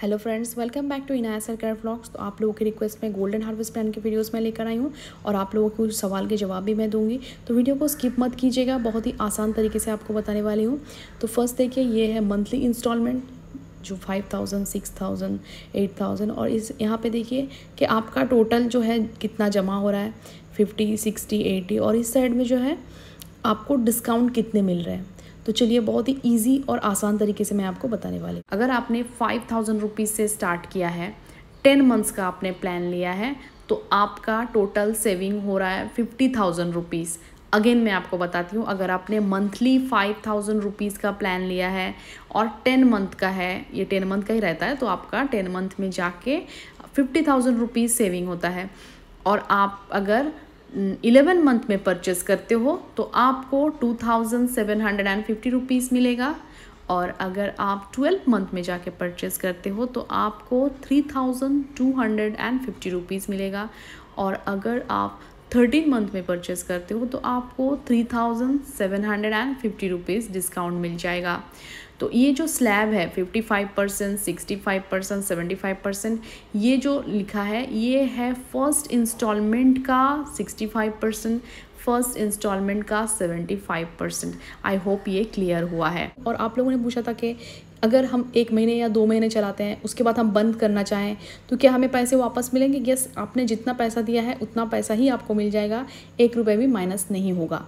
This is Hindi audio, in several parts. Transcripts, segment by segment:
Hello friends welcome back to Inaya Sarkar vlogs तो आप लोगों की रिक्वेस्ट में गोल्डन हार्वेस्ट प्लान के वीडियोस में लेकर आई हूँ और आप लोगों को सवाल के जवाब भी मैं दूँगी। तो वीडियो को स्किप मत कीजिएगा, बहुत ही आसान तरीके से आपको बताने वाली हूँ। तो फ़र्स्ट देखिए, ये है मंथली इंस्टॉलमेंट जो five thousand six thousand eight thousand और इस यहाँ पे देखिए कि आपका टोटल जो है कितना जमा हो रहा है फिफ्टी सिक्सटी एटी और इस साइड में जो है आपको डिस्काउंट कितने मिल रहे हैं। तो चलिए बहुत ही ईजी और आसान तरीके से मैं आपको बताने वाली अगर आपने फाइव थाउज़ेंड रुपीज़ से स्टार्ट किया है टेन मंथ्स का आपने प्लान लिया है तो आपका टोटल सेविंग हो रहा है फिफ्टी थाउज़ेंड रुपीज़ अगेन मैं आपको बताती हूँ, अगर आपने मंथली फाइव थाउज़ेंड रुपीज़ का प्लान लिया है और टेन मंथ का है, ये टेन मंथ का ही रहता है तो आपका टेन मंथ में जाके फिफ्टी थाउज़ेंड रुपीज़ सेविंग होता है। और आप अगर इलेवन मंथ में परचेस करते हो तो आपको two thousand seven hundred and fifty rupees मिलेगा। और अगर आप ट्वेल्व मंथ में जाके परचेस करते हो तो आपको three thousand two hundred and fifty rupees मिलेगा। और अगर आप थर्टीन मंथ में परचेस करते हो तो आपको three thousand seven hundred and fifty rupees discount मिल जाएगा। तो ये जो स्लैब है fifty five percent sixty five percent seventy five percent ये जो लिखा है, ये है फ़र्स्ट इंस्टॉलमेंट का sixty five percent first instalment का seventy five percent I hope ये क्लियर हुआ है। और आप लोगों ने पूछा था कि अगर हम एक महीने या दो महीने चलाते हैं, उसके बाद हम बंद करना चाहें तो क्या हमें पैसे वापस मिलेंगे? यस आपने जितना पैसा दिया है, उतना पैसा ही आपको मिल जाएगा। एक रुपये भी माइनस नहीं होगा।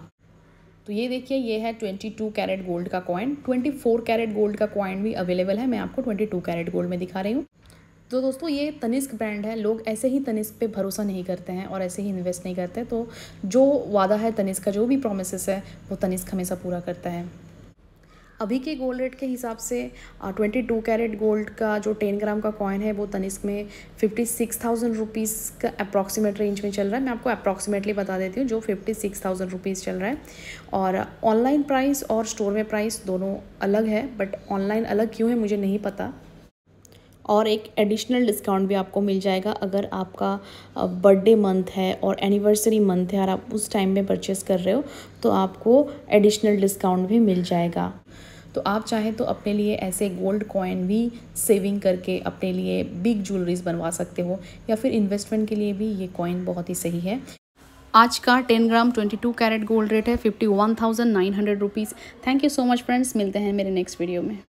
तो ये देखिए, ये है ट्वेंटी टू कैरेट गोल्ड का coin twenty four carat gold का कॉइन भी अवेलेबल है. मैं आपको ट्वेंटी टू कैरेट गोल्ड में दिखा रही हूँ. तो दोस्तों, ये तनिस्क ब्रांड है. लोग ऐसे ही तनिस्क पे भरोसा नहीं करते हैं और ऐसे ही इन्वेस्ट नहीं करते. तो जो वादा है तनिस्क का, जो भी प्रोमिस है, वो तनिस्क हमेशा पूरा करता है. अभी के गोल्ड रेट के हिसाब से ट्वेंटी टू कैरेट गोल्ड का जो टेन ग्राम का कॉइन है, वो तनिष्क में फिफ्टी सिक्स थाउज़ेंड रुपीज़ का अप्रॉक्सीमेट रेंज में चल रहा है। मैं आपको अप्रॉक्सीमेटली बता देती हूँ, जो फिफ्टी सिक्स थाउज़ेंड रुपीज़ चल रहा है। और ऑनलाइन प्राइस और स्टोर में प्राइस दोनों अलग है बट ऑनलाइन अलग क्यों है, मुझे नहीं पता। और एक एडिशनल डिस्काउंट भी आपको मिल जाएगा, अगर आपका बर्थडे मंथ है और एनिवर्सरी मंथ है और आप उस टाइम में परचेस कर रहे हो तो आपको एडिशनल डिस्काउंट भी मिल जाएगा। तो आप चाहें तो अपने लिए ऐसे गोल्ड कॉइन भी सेविंग करके अपने लिए बिग ज्वेलरीज बनवा सकते हो, या फिर इन्वेस्टमेंट के लिए भी ये कॉइन बहुत ही सही है। आज का 10 ग्राम 22 कैरेट गोल्ड रेट है fifty one thousand nine hundred rupees thank you so much friends मिलते हैं मेरे नेक्स्ट वीडियो में।